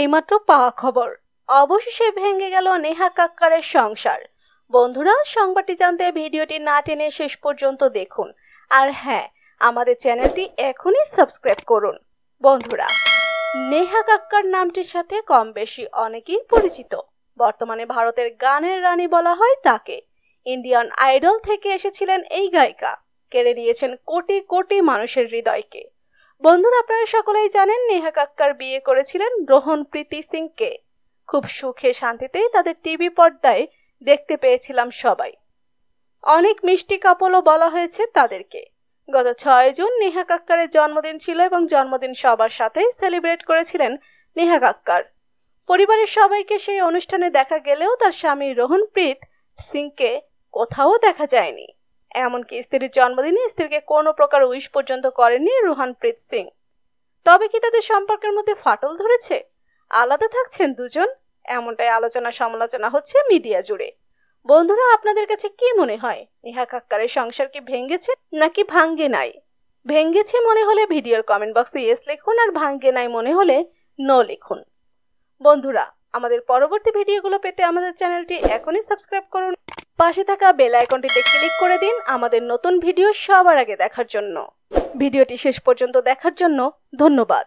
এইমাত্র পাওয়া খবর। অবশেষে ভেঙে গেল নেহা কাক্কারের সংসার। বন্ধুরা, সংবাদটি জানতে ভিডিওটি না টেনে শেষ পর্যন্ত দেখুন। আর হ্যাঁ আমাদের চ্যানেলটি এখনই সাবস্ক্রাইব করুন। বন্ধুরা, নেহা কাক্কার নামটির সাথে কম বেশি অনেকেই পরিচিত। বর্তমানে ভারতের গানের রানী বলা হয় তাকে। ইন্ডিয়ান আইডল থেকে এসেছিলেন এই গায়িকা। কেড়ে নিয়েছেন কোটি কোটি মানুষের হৃদয়কে। বন্ধুরা, আপনারা সকলেই জানেন নেহা কাক্কার বিয়ে করেছিলেন রোহন, প্রীতি সিংকে। খুব সুখে শান্তিতেই তাদের টিভি পর্দায় দেখতে পেয়েছিলাম সবাই। অনেক মিষ্টি কাপলও বলা হয়েছে তাদেরকে। গত ছয় জুন নেহা কাক্কারের জন্মদিন ছিল এবং জন্মদিন সবার সাথেই সেলিব্রেট করেছিলেন নেহা কাক্কার। পরিবারের সবাইকে সেই অনুষ্ঠানে দেখা গেলেও তার স্বামী রোহনপ্রীত সিংকে কোথাও দেখা যায়নি। এমনকি স্ত্রীর জন্মদিনে স্ত্রীকে কোনো প্রকার উইশ পর্যন্ত করেনি রোহানপ্রীত সিং। তবে কি তাদের সম্পর্কের মধ্যে ফাটল ধরেছে? আলাদা থাকছেন দুজন? এমনটাই আলোচনা সমালোচনা হচ্ছে মিডিয়া জুড়ে। বন্ধুরা, আপনাদের কাছে কি মনে হয়? নেহা কাক্কারের সংসার কি ভেঙ্গেছে নাকি ভাঙ্গে নাই? ভেঙ্গেছে মনে হলে ভিডিওর কমেন্ট বক্সে ইয়েস লিখুন আর ভাঙ্গে নাই মনে হলে নো লিখুন। বন্ধুরা, আমাদের পরবর্তী ভিডিওগুলো পেতে আমাদের চ্যানেলটি এখনই সাবস্ক্রাইব করুন। পাশে থাকা বেল আইকনটিতে ক্লিক করে দিন আমাদের নতুন ভিডিও সবার আগে দেখার জন্য। ভিডিওটি শেষ পর্যন্ত দেখার জন্য ধন্যবাদ।